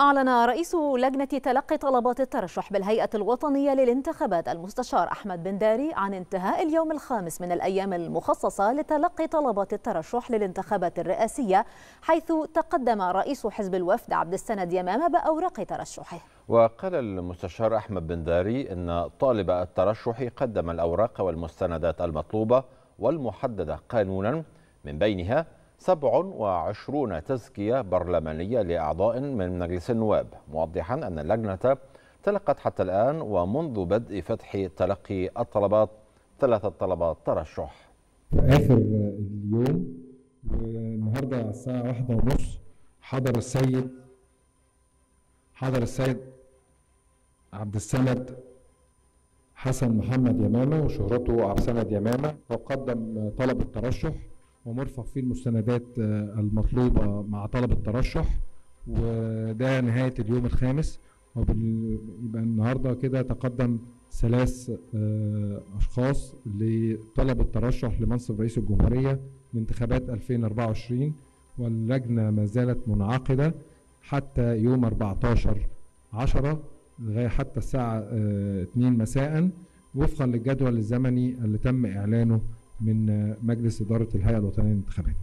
أعلن رئيس لجنة تلقي طلبات الترشح بالهيئة الوطنية للانتخابات المستشار أحمد بن داري عن انتهاء اليوم الخامس من الأيام المخصصة لتلقي طلبات الترشح للانتخابات الرئاسية حيث تقدم رئيس حزب الوفد عبد السند يمامة بأوراق ترشحه. وقال المستشار أحمد بن داري أن طالب الترشح قدم الأوراق والمستندات المطلوبة والمحددة قانونا من بينها 27 تزكية برلمانية لأعضاء من مجلس النواب موضحا أن اللجنة تلقت حتى الآن ومنذ بدء فتح تلقي الطلبات ثلاثة طلبات ترشح. آخر اليوم والنهاردة على الساعة واحدة ونص حضر السيد حضر السيد عبد السند حسن محمد يمامة وشهرته عبد السند يمامة وقدم طلب الترشح. ومرفق فيه المستندات المطلوبة مع طلب الترشح وده نهاية اليوم الخامس. ويبقى النهاردة كده تقدم ثلاث أشخاص لطلب الترشح لمنصب رئيس الجمهورية لانتخابات 2024 واللجنة ما زالت منعقدة حتى يوم 14 10 لغاية حتى الساعة 2 مساء وفقا للجدول الزمني اللي تم إعلانه من مجلس إدارة الهيئة الوطنية للانتخابات.